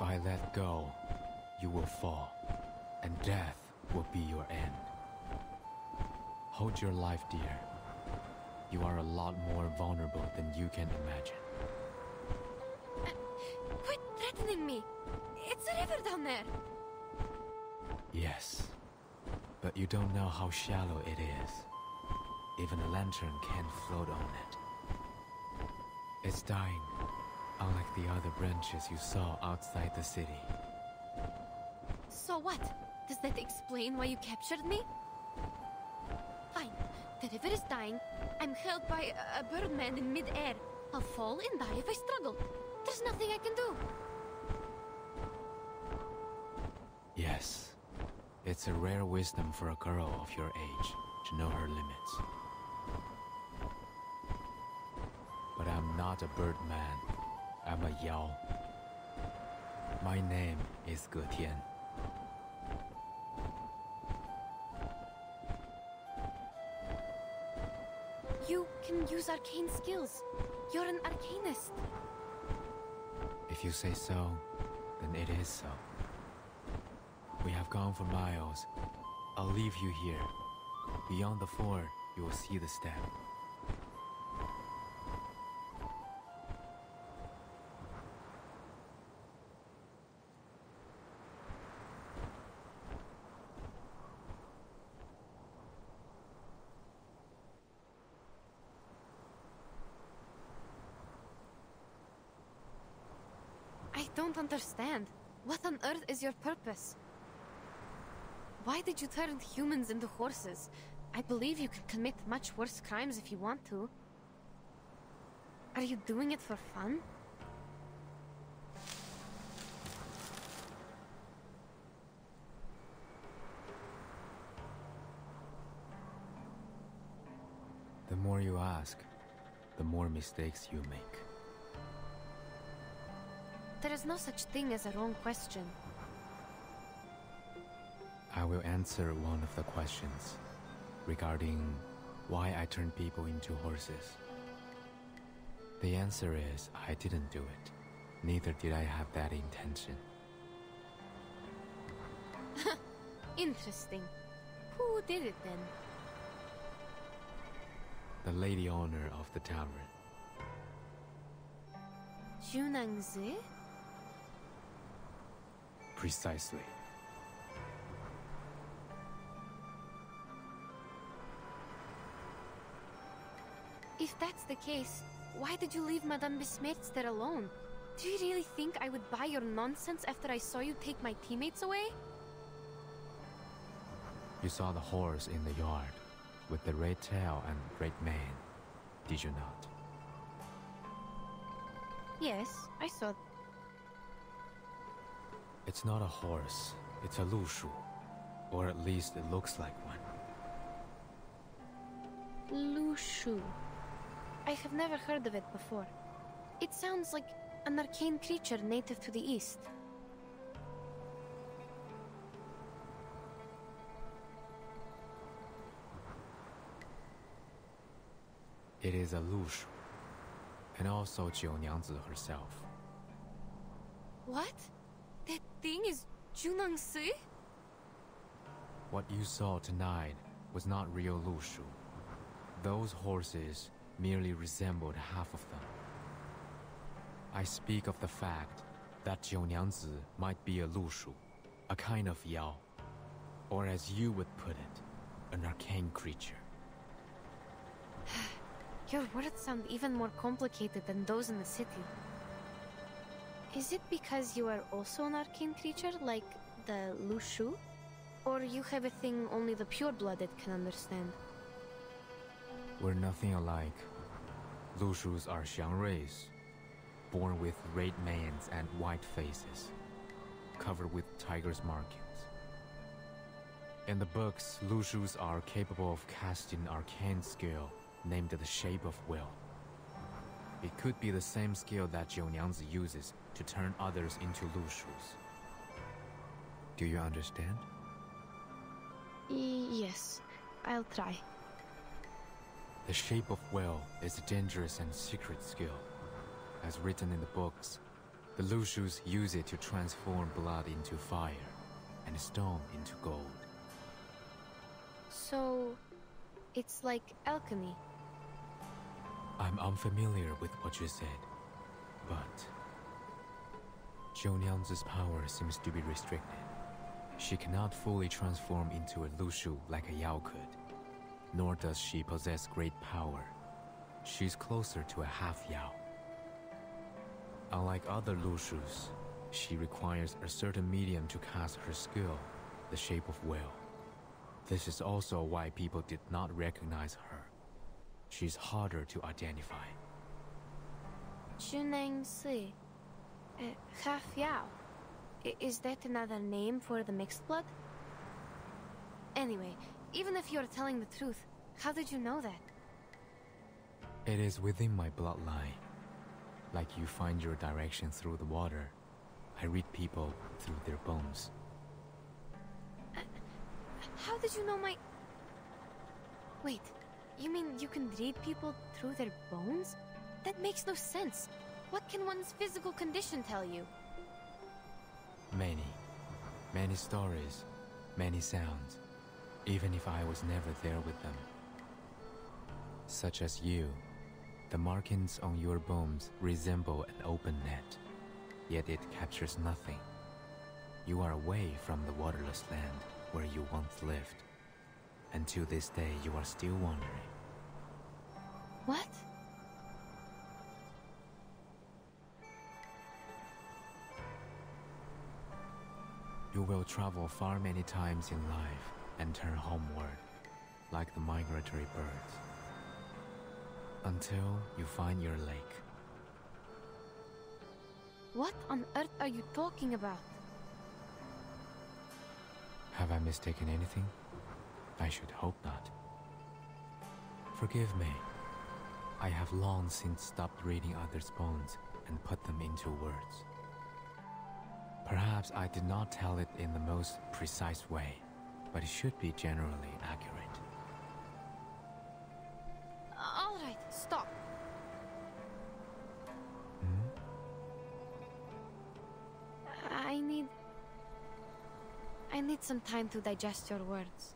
I let go, you will fall, and death will be your end. Hold your life dear. You are a lot more vulnerable than you can imagine. Uh, quit threatening me! It's a river down there! Yes, but you don't know how shallow it is. Even a lantern can't float on it. It's dying, unlike the other branches you saw outside the city. So what? Does that explain why you captured me? Fine. The river is dying. I'm held by a, a birdman in mid-air. I'll fall and die if I struggle. There's nothing I can do. Yes, it's a rare wisdom for a girl of your age to know her limits. But I'm not a birdman. I'm a Yao. My name is Ge Tian. You can use arcane skills. You're an arcanist. If you say so, then it is so. We have gone for miles. I'll leave you here. Beyond the ford, you will see the step. Don't understand. What on earth is your purpose? Why did you turn humans into horses? I believe you can commit much worse crimes if you want to. Are you doing it for fun? The more you ask, the more mistakes you make. There is no such thing as a wrong question. I will answer one of the questions regarding why I turned people into horses. The answer is I didn't do it. Neither did I have that intention. Interesting. Who did it then? The lady owner of the tavern. Jiu Niangzi? Precisely. If that's the case, why did you leave Madame Besmertz there alone? Do you really think I would buy your nonsense after I saw you take my teammates away? You saw the horse in the yard with the red tail and red mane, did you not? Yes, I saw. It's not a horse, it's a lushu. Or at least it looks like one. Lushu. I have never heard of it before. It sounds like an arcane creature native to the east. It is a lushu. And also Jiu Niangzi herself. What? That thing is Jiu Niangzi? What you saw tonight was not real lushu. Those horses merely resembled half of them. I speak of the fact that Niangzi might be a lushu, a kind of yao, or as you would put it, an arcane creature. Your words sound even more complicated than those in the city. Is it because you are also an arcane creature, like the Lushu? Or you have a thing only the pure-blooded can understand? We're nothing alike. Lushus are Xiangruis, born with red manes and white faces, covered with tiger's markings. In the books, Lushus are capable of casting arcane skill named the Shape of Will. It could be the same skill that Jiu Niangzi uses to turn others into Lushus. Do you understand? yes, I'll try. The Shape of Will is a dangerous and secret skill. As written in the books, The Lushus use it to transform blood into fire and stone into gold. So, it's like alchemy. I'm unfamiliar with what you said, but Jiu Niangzi's power seems to be restricted. She cannot fully transform into a Lushu like a Yao could, nor does she possess great power. She's closer to a half Yao. Unlike other Lushus, she requires a certain medium to cast her skill, the shape of will. This is also why people did not recognize her. She's harder to identify. Jiu Niangzi. Uh, half Yao. I- is that another name for the mixed blood? Anyway, even if you're telling the truth, how did you know that? It is within my bloodline. Like you find your direction through the water, I read people through their bones. How did you know my... Wait, you mean you can read people through their bones? That makes no sense. What can one's physical condition tell you? Many. Many stories. Many sounds. Even if I was never there with them. Such as you. The markings on your bones resemble an open net. Yet it captures nothing. You are away from the waterless land where you once lived. And to this day you are still wandering. What? You will travel far many times in life and turn homeward, like the migratory birds, until you find your lake. What on earth are you talking about? Have I mistaken anything? I should hope not. Forgive me. I have long since stopped reading others' bones and put them into words. Perhaps I did not tell it in the most precise way, but it should be generally accurate. All right, stop. Hmm? I need... I need some time to digest your words.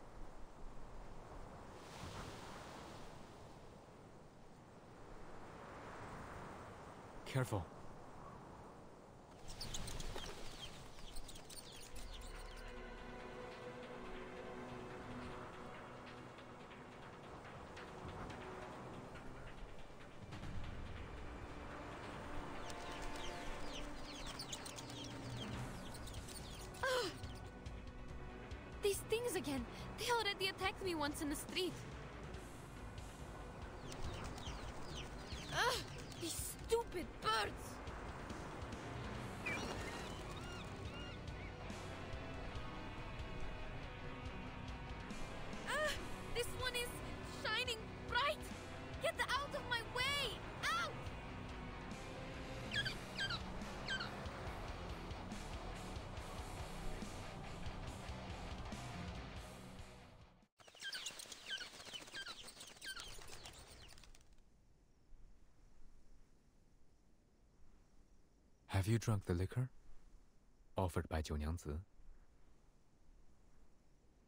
Careful. Again! They already attacked me once in the street. Have you drunk the liquor? Offered by Jiu Niangzi.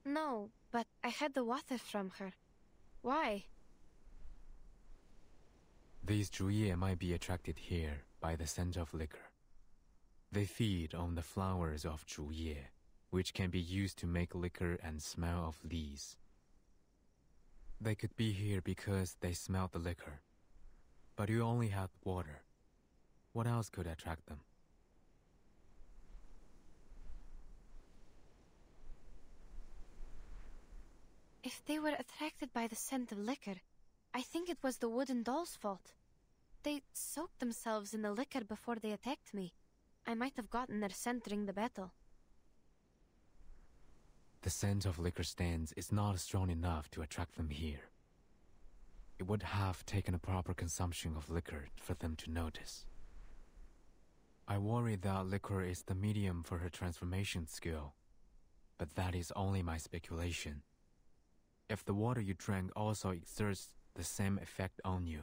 No, but I had the water from her. Why? These Zhuye might be attracted here by the scent of liquor. They feed on the flowers of Zhuye, which can be used to make liquor and smell of lees. They could be here because they smell the liquor. But you only have water. What else could attract them? If they were attracted by the scent of liquor, I think it was the wooden doll's fault. They soaked themselves in the liquor before they attacked me. I might have gotten their scent during the battle. The scent of liquor stands is not strong enough to attract them here. It would have taken a proper consumption of liquor for them to notice. I worry that liquor is the medium for her transformation skill, but that is only my speculation. If the water you drank also exerts the same effect on you,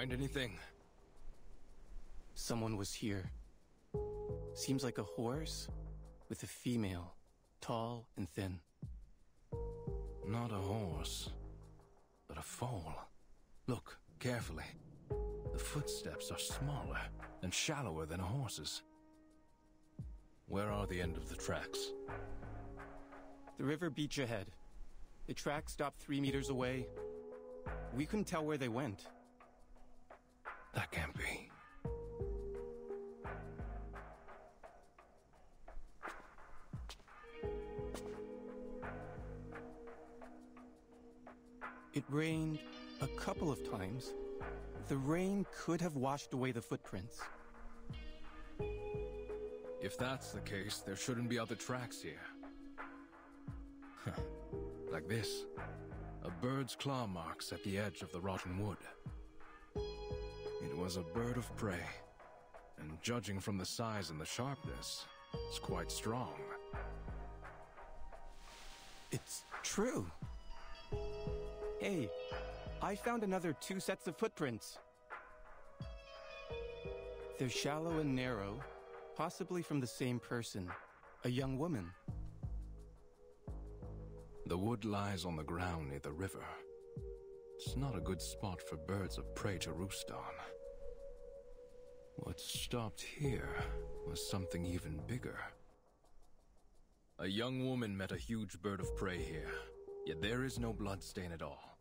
Find anything? Someone was here. Seems like a horse with a female, tall and thin. Not a horse, but a foal. Look carefully. The footsteps are smaller and shallower than a horse's. Where are the end of the tracks? The river beach ahead. The tracks stopped three meters away. We couldn't tell where they went. That can't be. It rained a couple of times. The rain could have washed away the footprints. If that's the case, there shouldn't be other tracks here. Like this. A bird's claw marks at the edge of the rotten wood. Was a bird of prey. And judging from the size and the sharpness, it's quite strong. It's true. Hey, I found another two sets of footprints. They're shallow and narrow, possibly from the same person, a young woman. The wood lies on the ground near the river. It's not a good spot for birds of prey to roost on. What stopped here was something even bigger. A young woman met a huge bird of prey here, yet there is no bloodstain at all.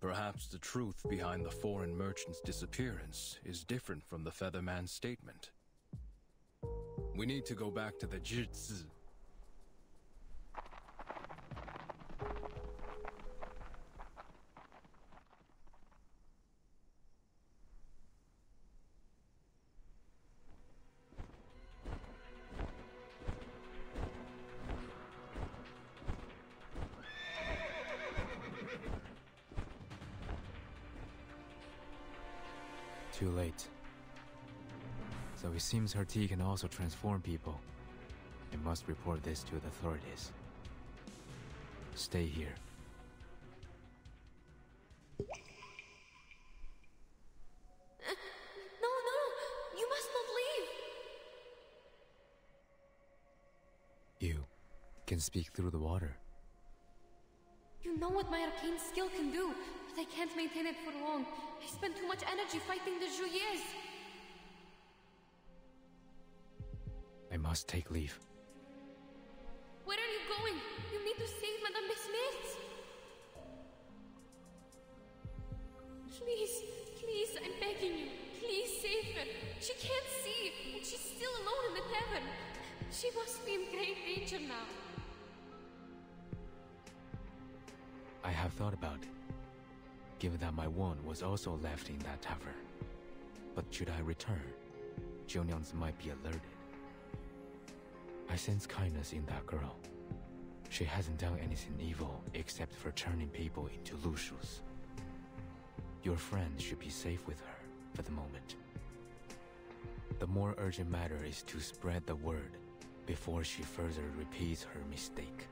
Perhaps the truth behind the foreign merchant's disappearance is different from the Featherman's statement. We need to go back to the Jitsu. Too late. So it seems her tea can also transform people. I must report this to the authorities. Stay here. No, no! You must not leave! You can speak through the water. You know what my arcane skill can do, I can't maintain it for long. I spend too much energy fighting the Juliers. I must take leave. Where are you going? You need to save Madame de Smith. Please, please, I'm begging you. Please save her. She can't see, and she's still alone in the tavern. She must be in great danger now. I have thought about it. Given that my wand was also left in that tavern. But should I return, Jiu Niangzi might be alerted. I sense kindness in that girl. She hasn't done anything evil except for turning people into Lushus. Your friend should be safe with her for the moment. The more urgent matter is to spread the word before she further repeats her mistake.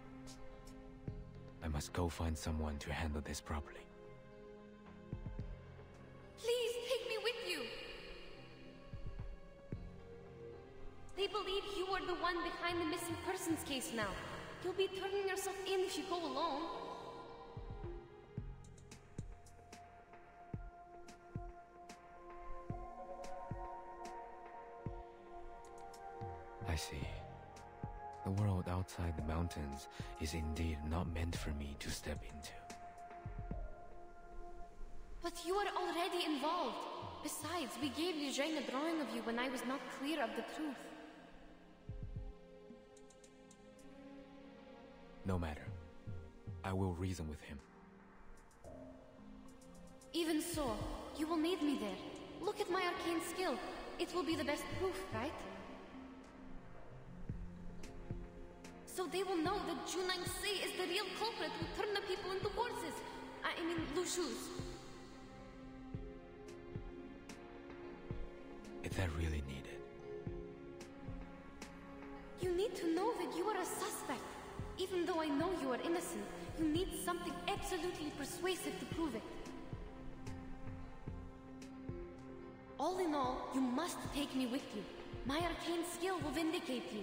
I must go find someone to handle this properly. Believe you are the one behind the missing persons case now. You'll be turning yourself in if you go alone. I see. The world outside the mountains is indeed not meant for me to step into. But you are already involved. Besides, we gave Eugene a drawing of you when I was not clear of the truth. No matter. I will reason with him. Even so, you will need me there. Look at my arcane skill. It will be the best proof, right? So they will know that Jiu Niangzi is the real culprit who turned the people into horses. I mean, Lushus. Is that really needed? You need to know that you are a suspect. Even though I know you are innocent, you need something absolutely persuasive to prove it. All in all, you must take me with you. My arcane skill will vindicate you.